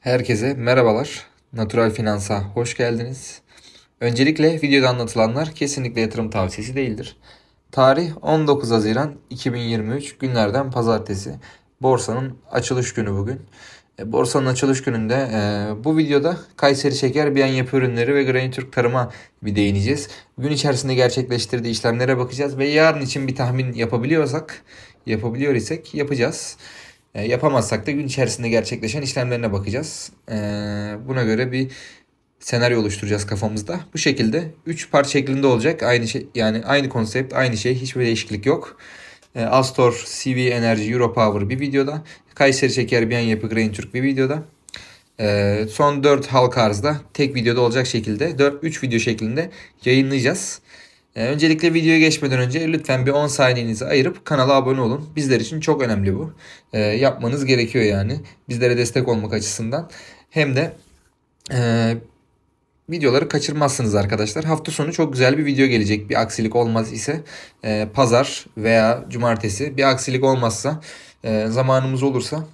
Herkese merhabalar. Natural Finans'a hoş geldiniz. Öncelikle videoda anlatılanlar kesinlikle yatırım tavsiyesi değildir. Tarih 19 Haziran 2023 günlerden pazartesi. Borsanın açılış günü bugün. E, borsanın açılış gününde e, bu videoda Kayseri Şeker, Biyan Yapı Ürünleri ve Granit Türk Tarım'a bir değineceğiz. Gün içerisinde gerçekleştirdiği işlemlere bakacağız ve yarın için bir tahmin yapabiliyorsak, yapabiliyor isek yapacağız. E, yapamazsak da gün içerisinde gerçekleşen işlemlerine bakacağız. E, buna göre bir senaryo oluşturacağız kafamızda. Bu şekilde 3 part şeklinde olacak. Aynı şey yani aynı konsept, aynı şey, hiçbir değişiklik yok. E, Astor, CV Enerji, Europower bir videoda. Kayseri Şeker, Biyan Yapı, Grain Türk bir videoda. E, son 4 halka arzda tek videoda olacak şekilde 4 3 video şeklinde yayınlayacağız. E, öncelikle videoya geçmeden önce lütfen bir 10 saniyenizi ayırıp kanala abone olun. Bizler için çok önemli bu. E, yapmanız gerekiyor yani. Bizlere destek olmak açısından. Hem de e, videoları kaçırmazsınız arkadaşlar. Hafta sonu çok güzel bir video gelecek. Bir aksilik olmaz ise e, pazar veya cumartesi bir aksilik olmazsa e, zamanımız olursa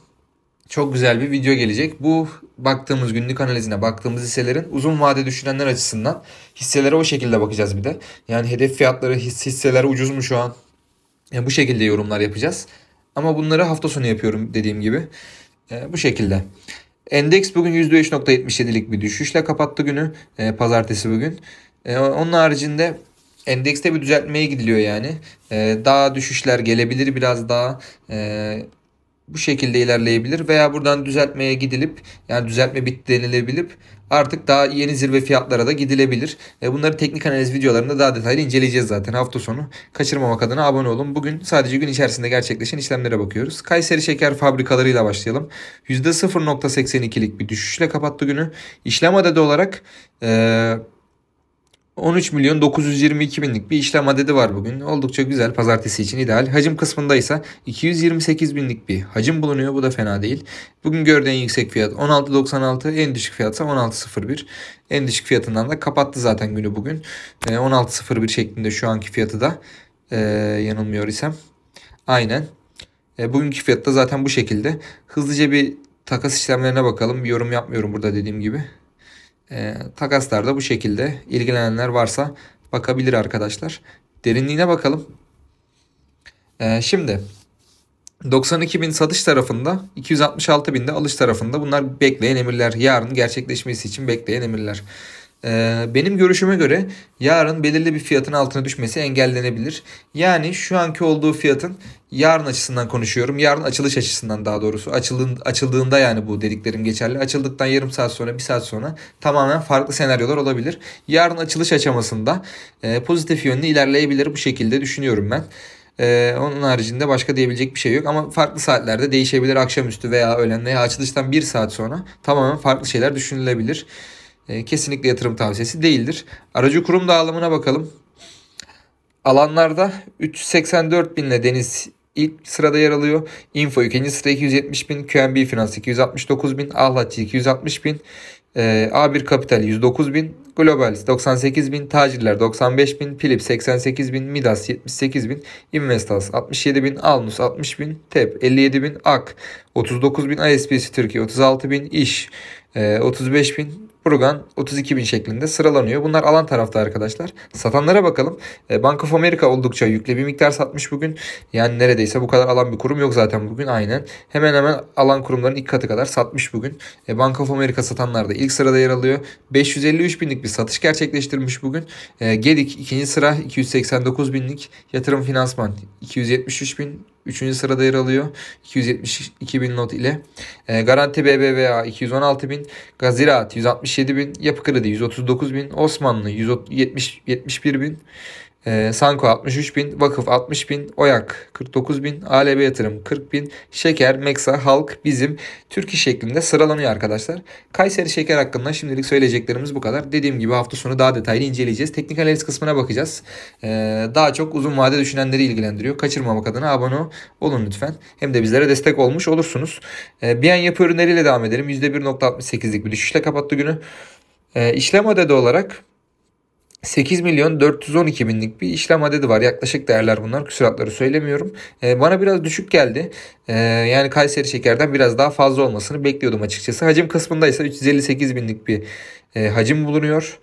çok güzel bir video gelecek. Bu baktığımız günlük analizine baktığımız hisselerin uzun vade düşünenler açısından hisselere o şekilde bakacağız bir de. Yani hedef fiyatları his, hisseler ucuz mu şu an? Yani bu şekilde yorumlar yapacağız. Ama bunları hafta sonu yapıyorum dediğim gibi. E, bu şekilde. Endeks bugün %3.77'lik bir düşüşle kapattı günü. E, pazartesi bugün. E, onun haricinde endekste bir düzeltmeye gidiliyor yani. E, daha düşüşler gelebilir biraz daha. E, bu şekilde ilerleyebilir veya buradan düzeltmeye gidilip yani düzeltme bitti denilebilip artık daha yeni zirve fiyatlara da gidilebilir. E bunları teknik analiz videolarında daha detaylı inceleyeceğiz zaten hafta sonu. Kaçırmamak adına abone olun. Bugün sadece gün içerisinde gerçekleşen işlemlere bakıyoruz. Kayseri Şeker Fabrikalarıyla başlayalım. %0.82'lik bir düşüşle kapattı günü. İşlem adedi olarak e, 13 milyon 922 binlik bir işlem adedi var bugün. Oldukça güzel pazartesi için ideal. Hacim kısmında ise 228 binlik bir hacim bulunuyor. Bu da fena değil. Bugün gördüğün yüksek fiyat 16.96. En düşük fiyat ise 16.01. En düşük fiyatından da kapattı zaten günü bugün. 16.01 ee, şeklinde şu anki fiyatı da e, yanılmıyor isem. Aynen. E, bugünkü fiyat da zaten bu şekilde. Hızlıca bir takas işlemlerine bakalım. Bir yorum yapmıyorum burada dediğim gibi. E, takaslar da bu şekilde. İlgilenenler varsa bakabilir arkadaşlar. Derinliğine bakalım. E, şimdi 92 bin satış tarafında 266 bin de alış tarafında bunlar bekleyen emirler. Yarın gerçekleşmesi için bekleyen emirler. Ee, benim görüşüme göre yarın belirli bir fiyatın altına düşmesi engellenebilir. Yani şu anki olduğu fiyatın yarın açısından konuşuyorum. Yarın açılış açısından daha doğrusu. Açıldığında, yani bu dediklerim geçerli. Açıldıktan yarım saat sonra bir saat sonra tamamen farklı senaryolar olabilir. Yarın açılış aşamasında e, pozitif yönlü ilerleyebilir bu şekilde düşünüyorum ben. Ee, onun haricinde başka diyebilecek bir şey yok ama farklı saatlerde değişebilir akşamüstü veya öğlen veya açılıştan bir saat sonra tamamen farklı şeyler düşünülebilir. Ee, kesinlikle yatırım tavsiyesi değildir. Aracı kurum dağılımına bakalım. Alanlarda 384 binle Deniz ilk sırada yer alıyor. Info ikinci sırada 270 bin. QNB Finans 269 bin. Ahlatçı 260 bin. E, A1 Kapital 109 bin. Global 98 bin. Tacirler 95 bin. Philip 88 bin. Midas 78 bin. Investas 67 bin. Alnus 60 bin. TEP 57 bin. AK 39 bin. ISPC Türkiye 36 bin. İş e, 35 bin. Brugan 32 bin şeklinde sıralanıyor. Bunlar alan tarafta arkadaşlar. Satanlara bakalım. E, Bank of America oldukça yüklü bir miktar satmış bugün. Yani neredeyse bu kadar alan bir kurum yok zaten bugün aynen. Hemen hemen alan kurumların ilk katı kadar satmış bugün. E, Bank of America satanlar da ilk sırada yer alıyor. 553 binlik bir satış gerçekleştirmiş bugün. E, Gedik ikinci sıra 289 binlik. Yatırım finansman 273 bin. Üçüncü sırada yer alıyor. 272 bin not ile. E, Garanti BBVA 216 bin. Gazirat 167 bin. Yapı Kredi 139 bin. Osmanlı 170, 71 bin. E, Sanko 63 bin, Vakıf 60 bin, Oyak 49 bin, ALB Yatırım 40 bin, Şeker, Meksa, Halk, Bizim, Türk İş şeklinde sıralanıyor arkadaşlar. Kayseri Şeker hakkında şimdilik söyleyeceklerimiz bu kadar. Dediğim gibi hafta sonu daha detaylı inceleyeceğiz. Teknik analiz kısmına bakacağız. E, daha çok uzun vade düşünenleri ilgilendiriyor. Kaçırmamak adına abone olun lütfen. Hem de bizlere destek olmuş olursunuz. E, bir an yapı ürünleriyle devam edelim. %1.68'lik bir düşüşle kapattı günü. E, işlem adedi olarak 8 milyon 412 binlik bir işlem adedi var. Yaklaşık değerler bunlar. Küsuratları söylemiyorum. Ee, bana biraz düşük geldi. Ee, yani Kayseri şekerden biraz daha fazla olmasını bekliyordum açıkçası. Hacim kısmında ise 358 binlik bir e, hacim bulunuyor.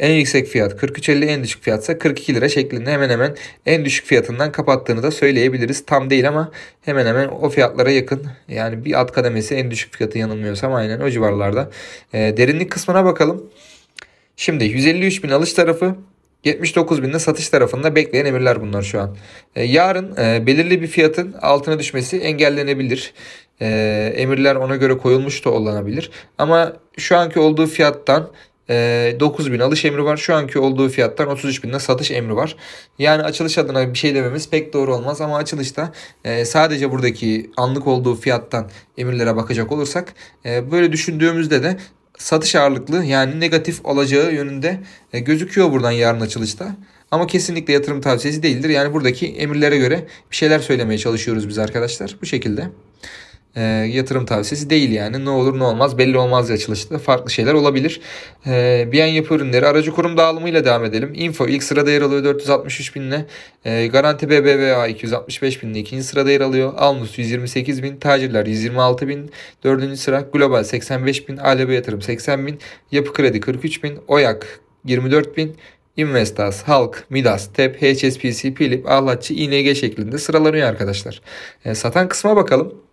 En yüksek fiyat 43.50 en düşük fiyatsa 42 lira şeklinde hemen hemen en düşük fiyatından kapattığını da söyleyebiliriz. Tam değil ama hemen hemen o fiyatlara yakın. Yani bir alt kademesi en düşük fiyatı yanılmıyorsam aynen o civarlarda. E, derinlik kısmına bakalım. Şimdi 153 bin alış tarafı 79 binde satış tarafında bekleyen emirler bunlar şu an. E, yarın e, belirli bir fiyatın altına düşmesi engellenebilir. E, emirler ona göre koyulmuş da olabilir. Ama şu anki olduğu fiyattan e, 9 bin alış emri var. Şu anki olduğu fiyattan 33 binde satış emri var. Yani açılış adına bir şey dememiz pek doğru olmaz ama açılışta sadece buradaki anlık olduğu fiyattan emirlere bakacak olursak böyle düşündüğümüzde de satış ağırlıklı yani negatif olacağı yönünde e, gözüküyor buradan yarın açılışta. Ama kesinlikle yatırım tavsiyesi değildir. Yani buradaki emirlere göre bir şeyler söylemeye çalışıyoruz biz arkadaşlar. Bu şekilde e, yatırım tavsiyesi değil yani. Ne olur ne olmaz belli olmaz açılışta farklı şeyler olabilir. E, Biyen yapı ürünleri aracı kurum dağılımıyla devam edelim. Info ilk sırada yer alıyor 463 binle. E, Garanti BBVA 265 binle ikinci sırada yer alıyor. Almus 128 bin. Tacirler 126 bin. Dördüncü sıra Global 85 bin. ALB yatırım 80 bin. Yapı kredi 43 bin. Oyak 24 bin. Investas, Halk, Midas, TEP, HSBC, Philip, Ahlatçı, ING şeklinde sıralanıyor arkadaşlar. E, satan kısma bakalım.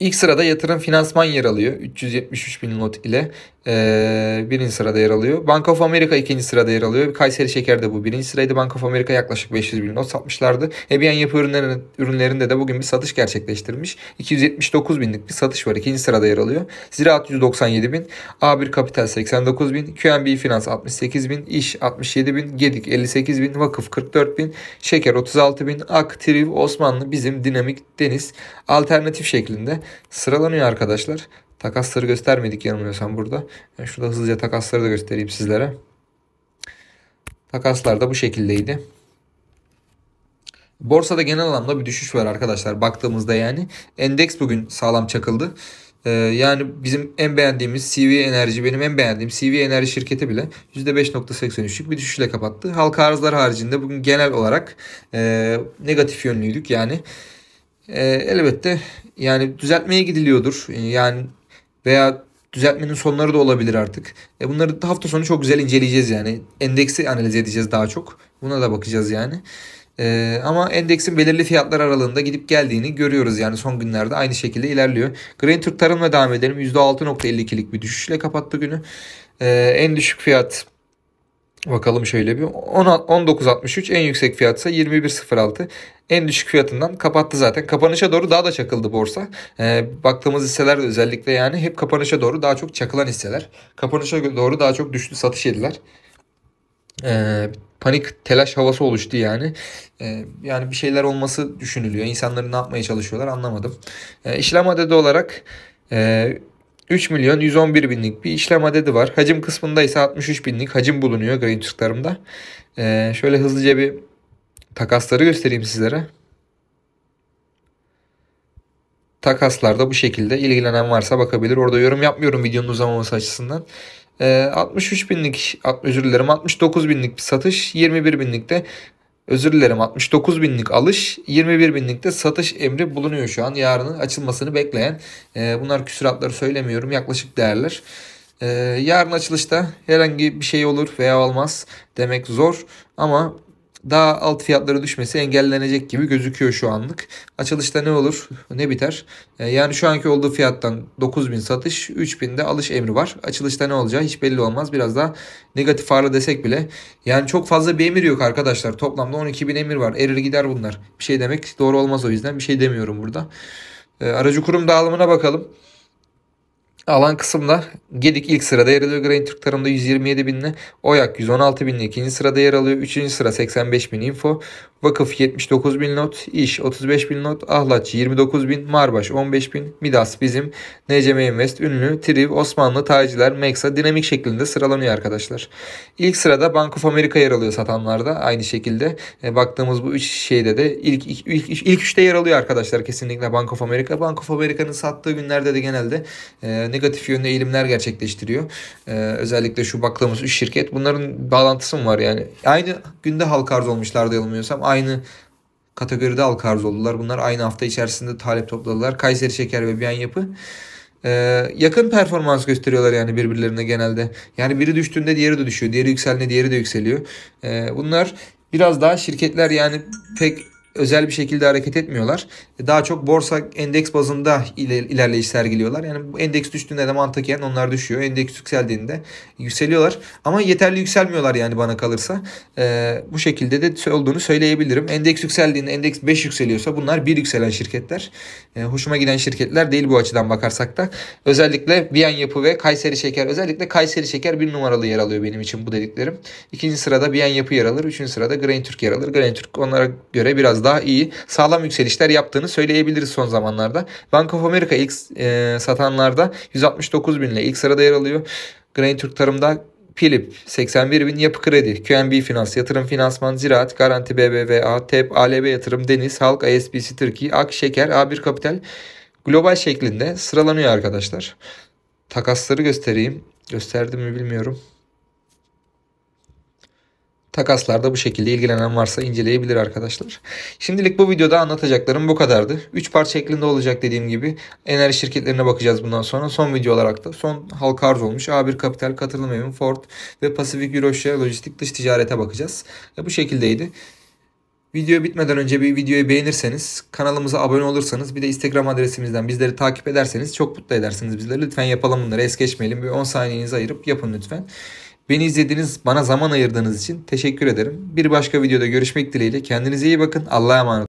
İlk sırada yatırım finansman yer alıyor. 373 bin not ile e, birinci sırada yer alıyor. Bank of America ikinci sırada yer alıyor. Kayseri Şeker de bu birinci sıraydı. Bank of America yaklaşık 500 bin not satmışlardı. Ebiyen yapı ürünlerinin, ürünlerinde de bugün bir satış gerçekleştirmiş. 279 binlik bir satış var. İkinci sırada yer alıyor. Ziraat 197 bin. A1 Kapital 89 bin. QNB Finans 68 bin. İş 67 bin. Gedik 58 bin. Vakıf 44 bin. Şeker 36 bin. Ak, Triv, Osmanlı, bizim Dinamik, Deniz alternatif şeklinde sıralanıyor arkadaşlar. Takasları göstermedik yanılmıyorsam burada. Ben şurada hızlıca takasları da göstereyim sizlere. Takaslar da bu şekildeydi. Borsada genel anlamda bir düşüş var arkadaşlar baktığımızda yani. Endeks bugün sağlam çakıldı. Ee, yani bizim en beğendiğimiz CV Enerji benim en beğendiğim CV Enerji şirketi bile %5.83'lük bir düşüşle kapattı. Halka arzlar haricinde bugün genel olarak e, negatif yönlüydük yani. E, elbette yani düzeltmeye gidiliyordur. Yani veya düzeltmenin sonları da olabilir artık. E bunları hafta sonu çok güzel inceleyeceğiz yani. Endeksi analiz edeceğiz daha çok. Buna da bakacağız yani. Ee, ama endeksin belirli fiyatlar aralığında gidip geldiğini görüyoruz yani son günlerde aynı şekilde ilerliyor. Green Türk Tarım'la devam edelim. %6.52'lik bir düşüşle kapattı günü. Ee, en düşük fiyat Bakalım şöyle bir 19.63 en yüksek fiyatsa 21.06 en düşük fiyatından kapattı zaten. Kapanışa doğru daha da çakıldı borsa. Ee, baktığımız hisseler de özellikle yani hep kapanışa doğru daha çok çakılan hisseler. Kapanışa doğru daha çok düştü satış yediler. Ee, panik telaş havası oluştu yani. Ee, yani bir şeyler olması düşünülüyor. İnsanların ne yapmaya çalışıyorlar anlamadım. Ee, işlem adedi olarak e, 3 milyon 111 binlik bir işlem adedi var. Hacim kısmında ise 63 binlik hacim bulunuyor Green. Ee, şöyle hızlıca bir takasları göstereyim sizlere. Takaslarda bu şekilde ilgilenen varsa bakabilir. Orada yorum yapmıyorum videonun uzamaması açısından. Ee, 63 binlik, özür dilerim 69 binlik bir satış, 21 binlik de özür dilerim 69 binlik alış 21 binlikte satış emri bulunuyor şu an. Yarının açılmasını bekleyen e, bunlar küsuratları söylemiyorum yaklaşık değerler. E, yarın açılışta herhangi bir şey olur veya olmaz demek zor ama daha alt fiyatları düşmesi engellenecek gibi gözüküyor şu anlık. Açılışta ne olur ne biter. E, yani şu anki olduğu fiyattan 9000 satış 3000 de alış emri var. Açılışta ne olacağı hiç belli olmaz. Biraz daha negatif ağırlı desek bile. Yani çok fazla bir emir yok arkadaşlar. Toplamda 12.000 emir var. Erir gider bunlar. Bir şey demek doğru olmaz o yüzden bir şey demiyorum burada. E, aracı kurum dağılımına bakalım. Alan kısımda Gedik ilk sırada yer alıyor. Grain Türk Tarım'da 127 binli. Oyak 116 binli ikinci sırada yer alıyor. Üçüncü sıra 85 bin info. Vakıf 79 bin not. İş 35 bin not. Ahlatçı 29 bin. Marbaş 15 bin. Midas bizim. NCM Invest ünlü. Triv, Osmanlı, Tacirler, Meksa dinamik şeklinde sıralanıyor arkadaşlar. İlk sırada Bank of America yer alıyor satanlarda. Aynı şekilde e, baktığımız bu üç şeyde de ilk, ilk, ilk, ilk üçte yer alıyor arkadaşlar kesinlikle Bank of America. Bank of America'nın sattığı günlerde de genelde e, negatif yönlü eğilimler gerçekleştiriyor. Ee, özellikle şu baktığımız 3 şirket. Bunların bağlantısı mı var yani? Aynı günde halka arz olmuşlardı yanılmıyorsam. Aynı kategoride halka arz oldular. Bunlar aynı hafta içerisinde talep topladılar. Kayseri Şeker ve Biyan Yapı. Ee, yakın performans gösteriyorlar yani birbirlerine genelde. Yani biri düştüğünde diğeri de düşüyor. Diğeri yükseldiğinde diğeri de yükseliyor. Ee, bunlar biraz daha şirketler yani pek özel bir şekilde hareket etmiyorlar. Daha çok borsa endeks bazında ilerleyiş sergiliyorlar. Yani endeks düştüğünde de mantıken onlar düşüyor. Endeks yükseldiğinde yükseliyorlar. Ama yeterli yükselmiyorlar yani bana kalırsa. Ee, bu şekilde de olduğunu söyleyebilirim. Endeks yükseldiğinde endeks 5 yükseliyorsa bunlar bir yükselen şirketler. Ee, hoşuma giden şirketler değil bu açıdan bakarsak da. Özellikle Biyan Yapı ve Kayseri Şeker. Özellikle Kayseri Şeker bir numaralı yer alıyor benim için bu dediklerim. İkinci sırada Biyan Yapı yer alır. Üçüncü sırada Grain Türk yer alır. Grain Türk onlara göre biraz daha iyi sağlam yükselişler yaptığını söyleyebiliriz son zamanlarda. Bank of America ilk e, satanlarda 169 bin ile ilk sırada yer alıyor. Grain Türk Tarım'da Philip 81 bin yapı kredi, QNB Finans, Yatırım Finansman, Ziraat, Garanti BBVA, TEP, ALB Yatırım, Deniz, Halk, ISBC Türkiye, Ak, Şeker, A1 Kapital global şeklinde sıralanıyor arkadaşlar. Takasları göstereyim. Gösterdim mi bilmiyorum. Takaslarda bu şekilde ilgilenen varsa inceleyebilir arkadaşlar. Şimdilik bu videoda anlatacaklarım bu kadardı. 3 part şeklinde olacak dediğim gibi. Enerji şirketlerine bakacağız bundan sonra. Son video olarak da son halka arz olmuş A1 Kapital, Katılım Evim, Ford ve Pasifik Euroşya Lojistik Dış Ticarete bakacağız. Ve bu şekildeydi. Video bitmeden önce bir videoyu beğenirseniz, kanalımıza abone olursanız, bir de Instagram adresimizden bizleri takip ederseniz çok mutlu edersiniz bizleri. Lütfen yapalım bunları, es geçmeyelim. Bir 10 saniyenizi ayırıp yapın lütfen. Beni izlediğiniz, bana zaman ayırdığınız için teşekkür ederim. Bir başka videoda görüşmek dileğiyle. Kendinize iyi bakın. Allah'a emanet